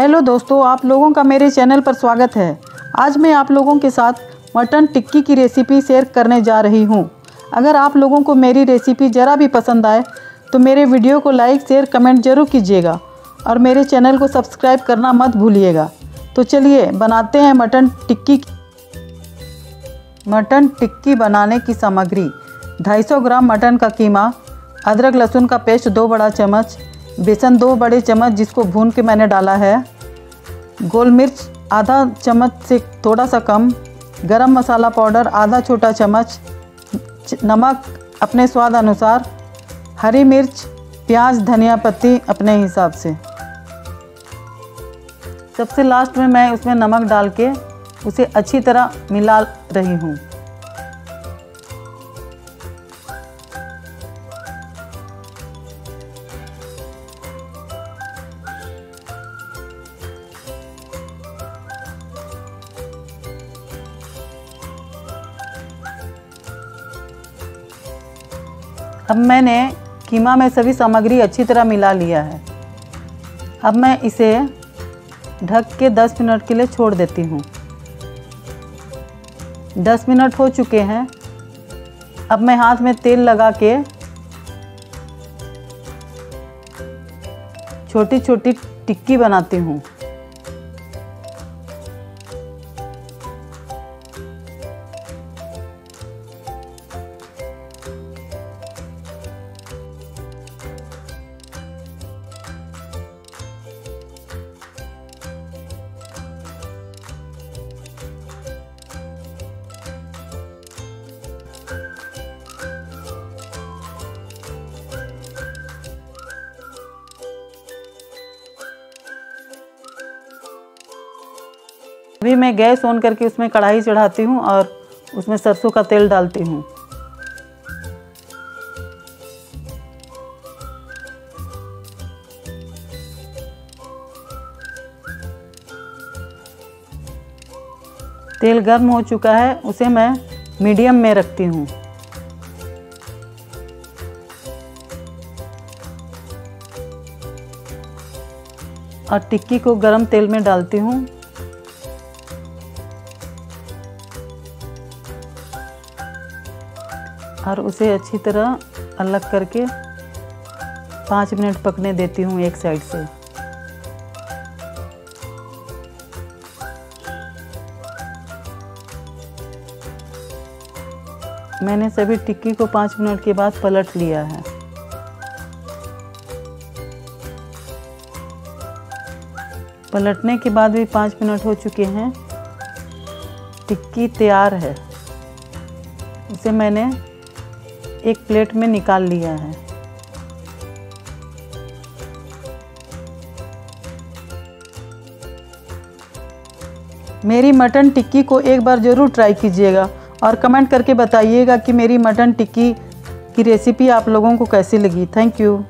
Hello दोस्तों, आप लोगों का मेरे चैनल पर स्वागत है। आज मैं आप लोगों के साथ मटन टिक्की की रेसिपी शेयर करने जा रही हूँ। अगर आप लोगों को मेरी रेसिपी ज़रा भी पसंद आए तो मेरे वीडियो को लाइक शेयर कमेंट ज़रूर कीजिएगा और मेरे चैनल को सब्सक्राइब करना मत भूलिएगा। तो चलिए, बनाते हैं मटन टिक्की मटन टिक्की बनाने की सामग्री। 250 ग्राम मटन का कीमा, अदरक लहसुन का पेस्ट, दो बड़ा चम्मच बेसन दो बड़े चम्मच जिसको भून के मैंने डाला है। गोल मिर्च, आधा चम्मच से थोड़ा सा कम। गरम मसाला पाउडर, आधा छोटा चम्मच। नमक अपने स्वाद अनुसार। हरी मिर्च, प्याज, धनिया पत्ती अपने हिसाब से। सबसे लास्ट में मैं उसमें नमक डाल के उसे अच्छी तरह मिला रही हूँ। अब मैंने कीमा में सभी सामग्री अच्छी तरह मिला लिया है। अब मैं इसे ढक के 10 मिनट के लिए छोड़ देती हूँ। 10 मिनट हो चुके हैं। अब मैं हाथ में तेल लगा के छोटी छोटी टिक्की बनाती हूँ। अभी मैं गैस ऑन करके उसमें कढ़ाई चढ़ाती हूँ और उसमें सरसों का तेल डालती हूँ। तेल गर्म हो चुका है, उसे मैं मीडियम में रखती हूँ। और टिक्की को गरम तेल में डालती हूँ। और उसे अच्छी तरह अलग करके पाँच मिनट पकने देती हूँ एक साइड से। मैंने सभी टिक्की को पाँच मिनट के बाद पलट लिया है। पलटने के बाद भी पाँच मिनट हो चुके हैं। टिक्की तैयार है। उसे मैंने एक प्लेट में निकाल लिया है। मेरी मटन टिक्की को एक बार ज़रूर ट्राई कीजिएगा और कमेंट करके बताइएगा कि मेरी मटन टिक्की की रेसिपी आप लोगों को कैसी लगी। Thank you.